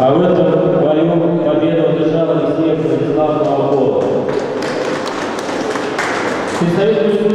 А в этом бою победу одержал Алексей Владислав Новополов. Представитель